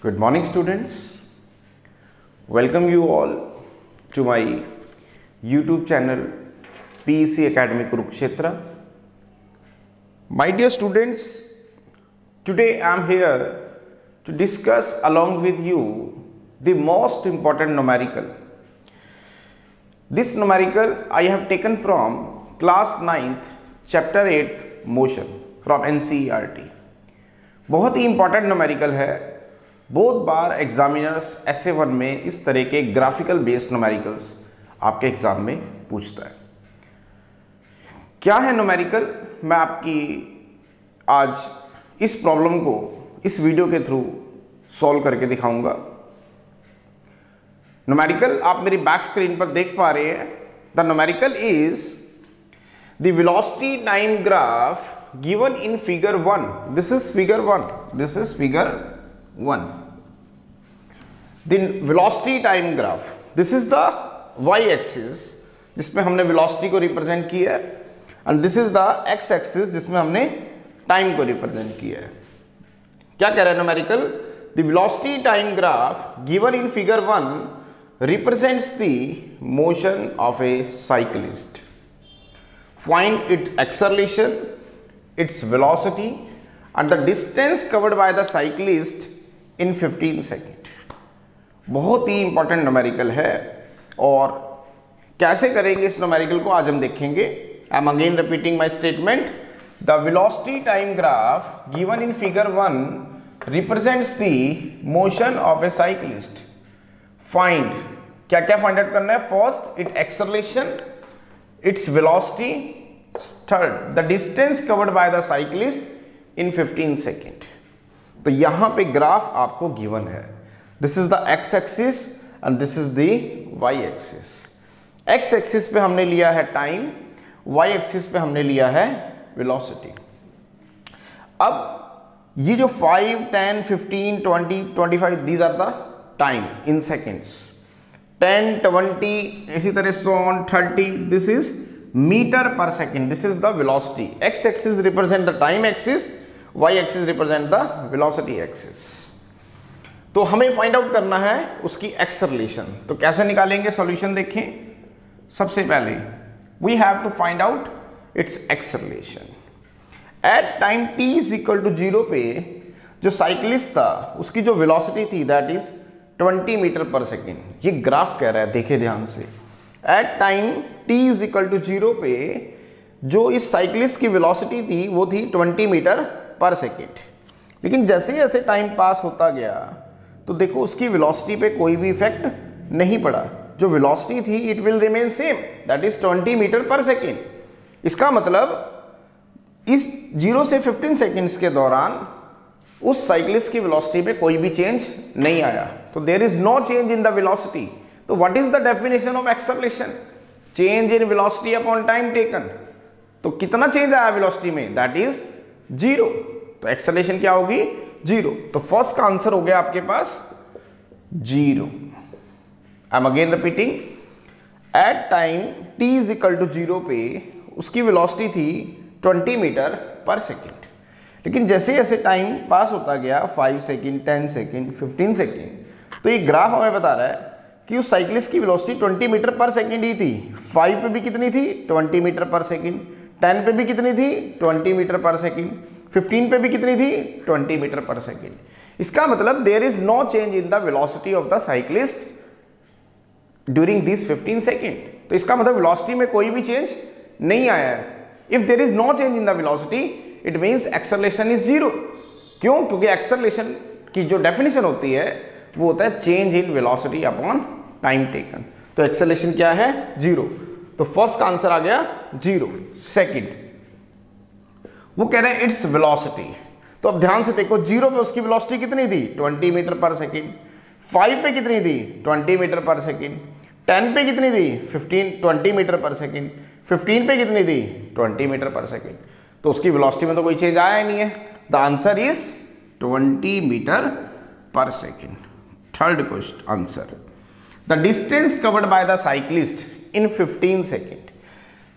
Good morning, students. Welcome you all to my YouTube channel PEC Academy Kurukshetra. My dear students, today I am here to discuss along with you the most important numerical. This numerical I have taken from class 9th, chapter 8th, motion from NCERT. बहुत ही important numerical है बहुत बार examiners ए one में इस तरह के graphical based numericals आपके exam में पूछता है। क्या है नोमेरिकल मैं आपकी आज इस प्रॉब्लम को इस वीडियो के थ्रू सॉल्व करके दिखाऊँगा। नोमेरिकल आप मेरी बैक स्क्रीन पर देख पा रहे हैं। The numerical is the velocity time graph given in figure 1 this is figure 1 this is figure one दिन velocity time graph this is the y axis जिसमें हमने विलॉसिटी को रिप्रेजेंट किया है and this is the x axis जिसमें हमने time को represent किया है। क्या कह रहे हैं numerical the velocity time graph given in figure one represents the motion of a cyclist find it acceleration its velocity and the distance covered by the cyclist in 15 second बहुत ही important numerical है और कैसे करेंगे इस numerical को? आज हम देखेंगे। I am again repeating my statement the velocity time graph given in figure one represents the motion of a cyclist find क्या क्या फाइंड आउट करना है? First it acceleration its velocity third the distance covered by the cyclist in 15 second तो यहाँ पे graph आपको given है। This is the x axis and this is the y axis x axis पे हमने लिया है टाइम वाई एक्सिस पे हमने लिया है वेलोसिटी अब ये जो 5, 10, 15, 20, 25 these are the time in seconds 10, 20 इसी तरह so on 30 this is meter per second this is the velocity x axis represent the time axis y axis represent the velocity axis. तो हमें फाइंड आउट करना है उसकी acceleration तो कैसे निकालेंगे? सॉल्यूशन देखें। सबसे पहले we have to find out its acceleration at time t is equal to zero पे, जो साइकिलिस्ट था, उसकी जो वेलोसिटी थी that is 20 metre per second ये ग्राफ कह रहा है, देखे ध्यान से। At time t is equal to zero पे, जो इस साइकिलिस्ट की वेलोसिटी थी, वो थी 20 मीटर पर सेकेंड लेकिन जैसे जैसे टाइम पास होता गया तो देखो उसकी वेलोसिटी पे कोई भी इफ़ेक्ट नहीं पड़ा। जो वेलोसिटी थी it will remain same that is 20 metre per second इसका मतलब इस ज़ीरो से 15 सेकेंड्स के दौरान, उस साइकिलिस्ट की वेलोसिटी पे कोई भी चेंज नहीं आया। तो there is no change in the velocity तो what is the definition of acceleration change in velocity upon time taken तो कितना चेंज आया वेलोसिटी में? That is zero. तो एक्सलेशन क्या होगी? ज़ीरो। तो फ़र्स्ट का आंसर हो गया आपके पास zero. I am again repeating at time t is equal to zero पे उसकी वेलोसिटी थी 20 मीटर पर सेकेंड लेकिन जैसे जैसे टाइम पास होता गया 5 सेकेंड 10 सेकेंड 15 सेकेंड तो ये ग्राफ हमें बता रहा है कि उस साइकिलिस्ट की वेलोसिटी 20 मीटर पर सेकेंड ही थी। 5 पे भी कितनी थी? 20 मीटर पर सेकंड 10 पे भी कितनी थी? 20 मीटर पर सेकंड। 15 पे भी कितनी थी? 20 मीटर पर सेकंड। इसका मतलब there is no change in the velocity of the cyclist during this 15 second तो इसका मतलब वेलोसिटी में कोई भी चेंज नहीं आया है। If there is no change in the velocity it means acceleration is zero क्यों? क्योंकि एक्सलेशन की जो डेफिनेशन होती है, वो होता है change in velocity upon time taken तो एक्सलेशन क्या है? ज़ीरो तो फ़र्स्ट का आंसर आ गया ज़ीरो सेकंड वो कह रहे हैं इट्स वेलोसिटी तो अब ध्यान से देखो, ज़ीरो पे उसकी वेलोसिटी कितनी थी? 20 मीटर पर सेकंड. फाइव पे कितनी थी? 20 मीटर पर सेकंड. टेन पे कितनी थी? 15 20 मीटर पर सेकंड. 15 पे कितनी थी? 20 मीटर पर सेकंड. तो उसकी वेलोसिटी में तो कोई चेंज आया ही नहीं है. The answer is 20 metre per second. Third question answer the distance covered by the cyclist in 15 second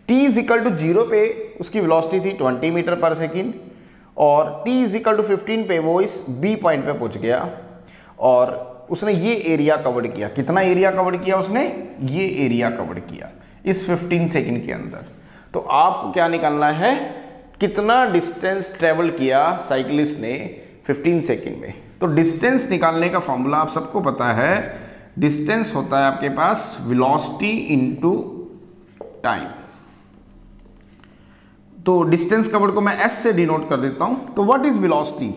t is equal to zero पे उसकी वेलोसिटी थी 20 मीटर पर सेकेंड और t इज़ इक्वल टू 15 पे वो इस b पॉइंट पे पहुँच गया और उसने ये एरिया कवर किया। कितना एरिया कवर किया उसने? ये एरिया कवर किया इस 15 सेकंड के अंदर। तो आपको क्या निकालना है? कितना डिस्टेंस ट्रेवल किया साइकिलिस्ट ने 15 सेकंड में? तो डिस्टेंस निकालने का फॉर्मूला आप सबको पता है डिस्टेंस होता है आपके पास वेलोसिटी इनटू टाइम तो डिस्टेंस कवर्ड को मैं एस से डिनोट कर देता हूँ। तो व्हाट इज़ वेलोसिटी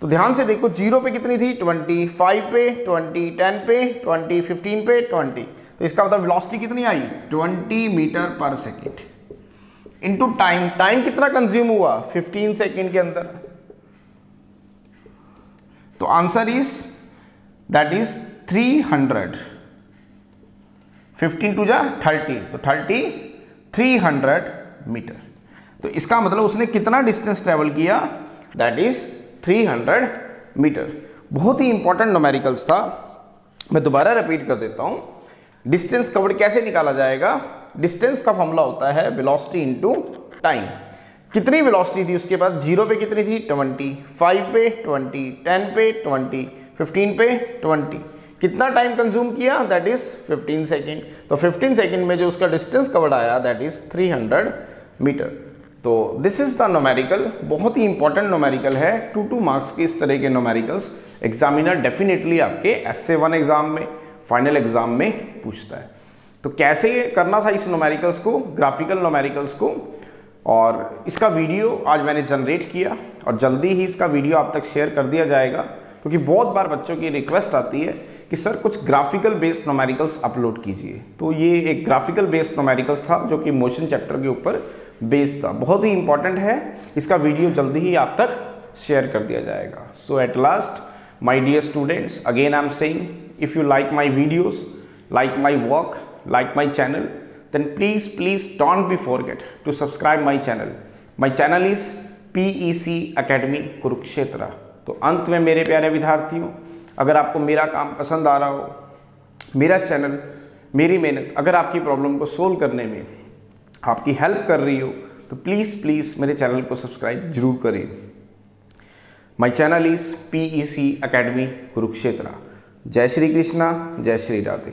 तो ध्यान से देखो ज़ीरो पे कितनी थी? 25 पे 20 10 पे 20 15 पे 20 तो इसका मतलब वेलोसिटी कितनी आई? 20 metre per second into time time कितना कंज्यूम हुआ? 15 सेकेंड के अंदर. तो आंसर इज़ दैट इज़ 300 15 टू जा 30 तो 30 300 मीटर तो इसका मतलब उसने कितना डिस्टेंस ट्रेवल किया? दैट इज़ 300 मीटर बहुत ही इंपॉर्टेंट नोमेरिकल्स था। मैं दोबारा रिपीट कर देता हूँ। डिस्टेंस कवर्ड कैसे निकाला जाएगा? डिस्टेंस का फॉर्मूला होता है वेलोसिटी इनटू टाइम कितनी वेलोसिटी थी उसके पास? ज़ीरो पे कितनी थी? ट्वेंटी फाइव पे ट्वेंटी टेन पे ट्वेंटी फिफ्टीन पे ट्वेंटी कितना टाइम कंज्यूम किया? दैट इज़ 15 सेकेंड तो 15 सेकेंड में जो उसका डिस्टेंस कवर्ड आया दैट इज़ 300 मीटर तो दिस इज़ द नोमेरिकल बहुत ही इंपॉर्टेंट नोमेरिकल है. टू टू मार्क्स के इस तरह के नोमेरिकल्स एग्जामिनर डेफिनेटली आपके एस से वन एग्ज़ाम में फाइनल एग्ज़ाम में पूछता है. तो कैसे करना था इस नोमेरिकल्स को ग्राफिकल नोमेरिकल्स को? और इसका वीडियो आज मैंने जनरेट किया और जल्दी ही इसका वीडियो आप तक शेयर कर दिया जाएगा, क्योंकि बहुत बार बच्चों की रिक्वेस्ट आती है कि सर कुछ ग्राफिकल बेस्ड नोमेरिकल्स अपलोड कीजिए। तो ये एक ग्राफिकल बेस्ड नोमेरिकल्स था जो कि मोशन चैप्टर के ऊपर बेस्ड था। बहुत ही इंपॉर्टेंट है। इसका वीडियो जल्दी ही आप तक शेयर कर दिया जाएगा। So at last my dear students again I am saying if you like my videos, like my work, like my channel, then please, please don't be forget to subscribe my channel. My channel is PEC Academy Kurukshetra तो अंत में मेरे प्यारे विद्यार्थियों अगर आपको मेरा काम पसंद आ रहा हो, मेरा चैनल, मेरी मेहनत, अगर आपकी प्रॉब्लम को सोल्व करने में आपकी हेल्प कर रही हो तो प्लीज़ प्लीज़ मेरे चैनल को सब्सक्राइब ज़रूर करें। My channel is P E C academy Kurukshetra. जय श्री कृष्णा, जय श्री राधे।